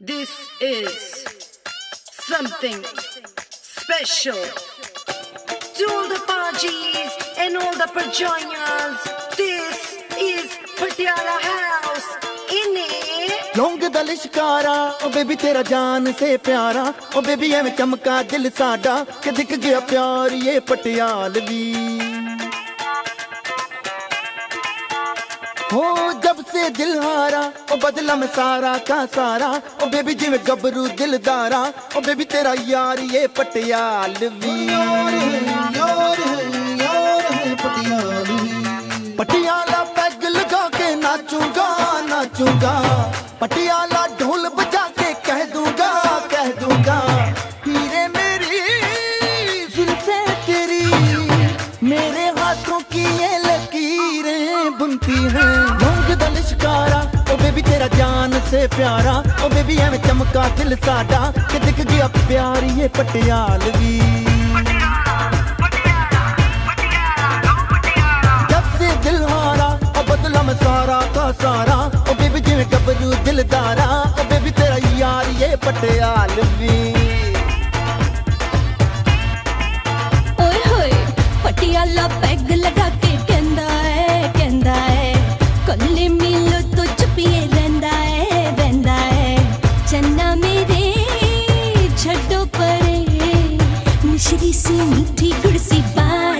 This is something special to all the Pajis and all the Pajoinas. This is Patiala House. In it. ਲੌਂਗ ਦਾ ਲਿਸ਼ਕਾਰਾ ਓ baby ਤੇਰਾ ਜਾਨ ਸੇ ਪਿਆਰਾ ਓ baby ਐਵੇਂ ਚਮਕਾ ਦਿਲ ਸਾਡਾ ਕਿ ਦਿਖ ਗਿਆ ਪਿਆਰ से दिल हारा, ओ बदला सारा का सारा, ओ बेबी जिमें गबरू दिलदारा, ओ बेबी तेरा यार ये पटियालवी यार यार यार पटियालवी पटियाला पैग लगा के नाचूँगा नाचूँगा। पटियाला से प्यारा, ओ बेबी एवं चमका दिल साडा, कि दिख गया प्यार ये पटियालवी जब से दिल हारा, ओ बदला सारा का सारा, ओ बेबी गबरू दिलदारा ओ बेबी तेरा यार ये पटियालवी ओए पटियाला पैग लगा के कहता है कहता है, कल्ले मीठी सी मीठी गुड़ सी बात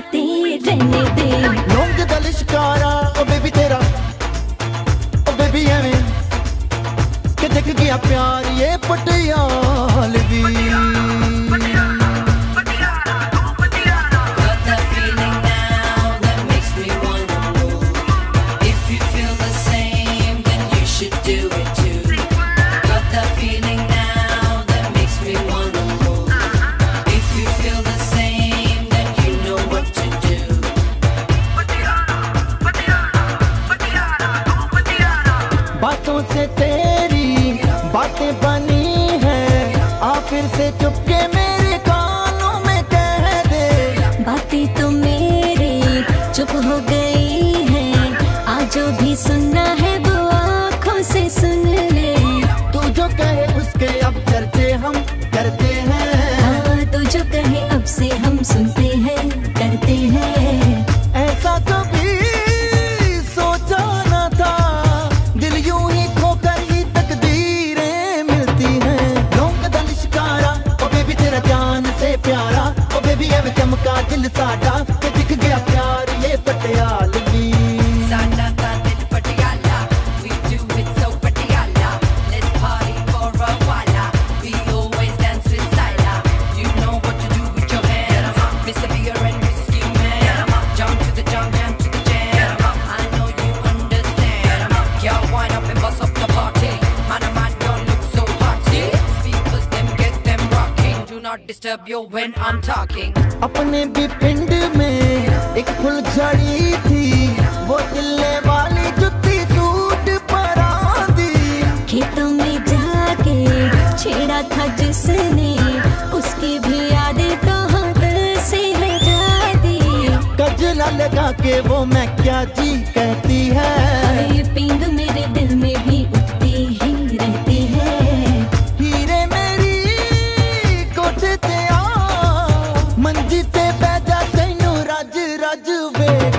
चुपके मेरे कानों में कह दे। बातें तो मेरी चुप हो गई है। आज जो भी सुनना है वो आँखों से सुन ले। तू जो कहे उसके अब करते हम जान से प्यारा। ओ बेबी एवं चमका दिल साडा। Disturb you when I'm talking. अपने भी पिंड में एक फुलझड़ी थी। वो दिल्ले वाली जुत्ती सूट परांदी खेतों में जाके छेड़ा था जिसने उसकी भी यादें तो हाथ से है जाती। कजला लगा के वो मैं क्या जी कहती